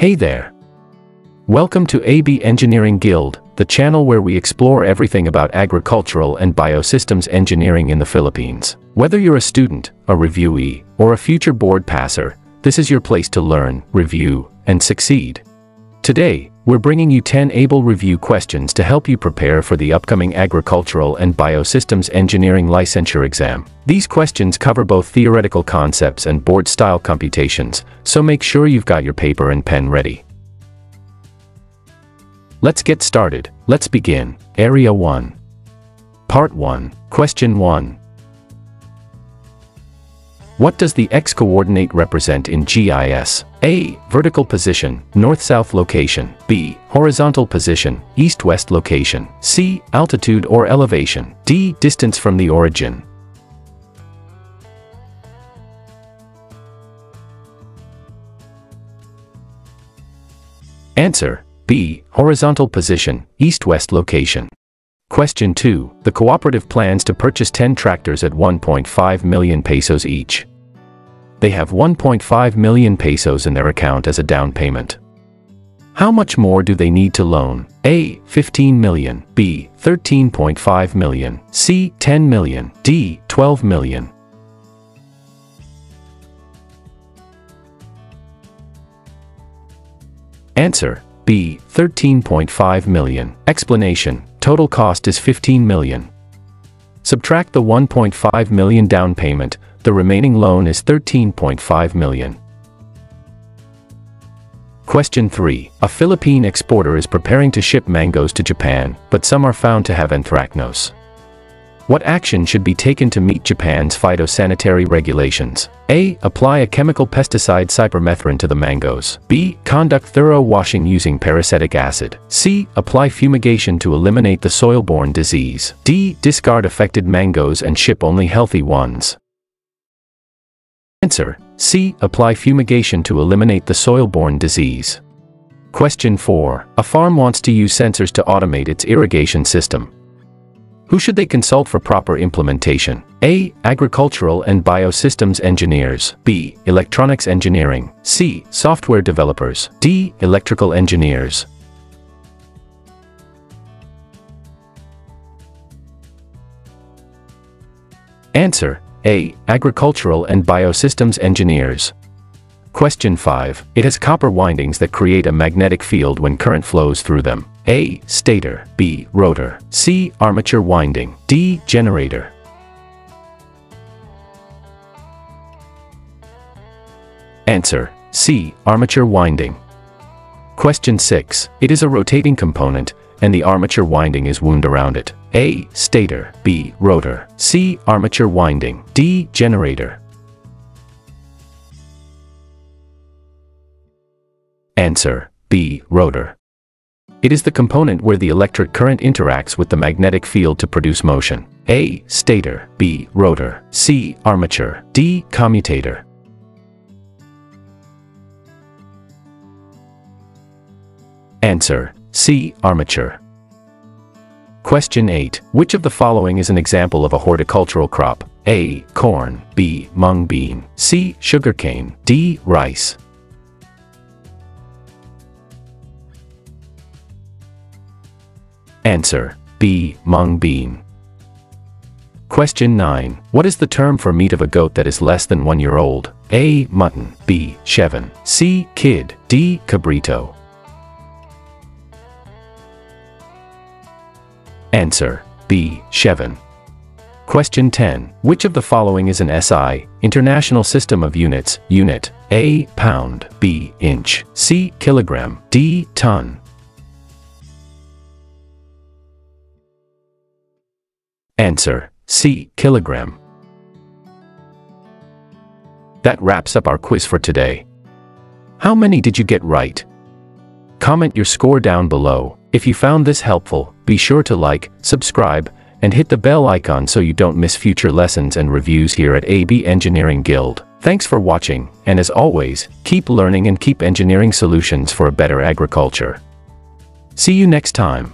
Hey there. Welcome to AB Engineering Guild, the channel where we explore everything about agricultural and biosystems engineering in the Philippines. Whether you're a student, a reviewee, or a future board passer, this is your place to learn, review, and succeed. Today, we're bringing you 10 ABELE review questions to help you prepare for the upcoming Agricultural and Biosystems Engineering Licensure exam. These questions cover both theoretical concepts and board-style computations, so make sure you've got your paper and pen ready. Let's get started. Let's begin. Area 1. Part 1. Question 1. What does the x-coordinate represent in GIS? A. Vertical position, north-south location. B. Horizontal position, east-west location. C. Altitude or elevation. D. Distance from the origin. Answer. B. Horizontal position, east-west location. Question 2. The cooperative plans to purchase 10 tractors at 1.5 million pesos each. They have 1.5 million pesos in their account as a down payment. How much more do they need to loan? A. 15 million. B. 13.5 million. C. 10 million. D. 12 million. Answer. B. 13.5 million. Explanation. Total cost is 15 million. Subtract the 1.5 million down payment, the remaining loan is 13.5 million. Question 3. A Philippine exporter is preparing to ship mangoes to Japan, but some are found to have anthracnose. What action should be taken to meet Japan's phytosanitary regulations? A. Apply a chemical pesticide cypermethrin to the mangoes. B. Conduct thorough washing using peracetic acid. C. Apply fumigation to eliminate the soil-borne disease. D. Discard affected mangoes and ship only healthy ones. Answer. C. Apply fumigation to eliminate the soil-borne disease. Question 4. A farm wants to use sensors to automate its irrigation system. Who should they consult for proper implementation? A. Agricultural and biosystems engineers. B. Electronics engineering. C. Software developers. D. Electrical engineers. Answer. A. Agricultural and biosystems engineers. Question 5. It has copper windings that create a magnetic field when current flows through them. A. Stator. B. Rotor. C. Armature winding. D. Generator. Answer. C. Armature winding. Question 6. It is a rotating component, and the armature winding is wound around it. A. Stator. B. Rotor. C. Armature winding. D. Generator. Answer. B. Rotor. It is the component where the electric current interacts with the magnetic field to produce motion. A. Stator. B. Rotor. C. Armature. D. Commutator. Answer. C. Armature. Question 8. Which of the following is an example of a horticultural crop? A. Corn. B. Mung bean. C. Sugarcane. D. Rice. Answer. B. Mung bean. Question 9. What is the term for meat of a goat that is less than one year old? A. Mutton. B. Chevon. C. Kid. D. Cabrito. Answer. B. Chevon. Question 10. Which of the following is an SI, International System of Units, unit? A. Pound. B. Inch. C. Kilogram. D. Ton. Answer. C. Kilogram. That wraps up our quiz for today. How many did you get right? Comment your score down below. If you found this helpful, be sure to like, subscribe, and hit the bell icon so you don't miss future lessons and reviews here at AB Engineering Guild. Thanks for watching, and as always, keep learning and keep engineering solutions for a better agriculture. See you next time.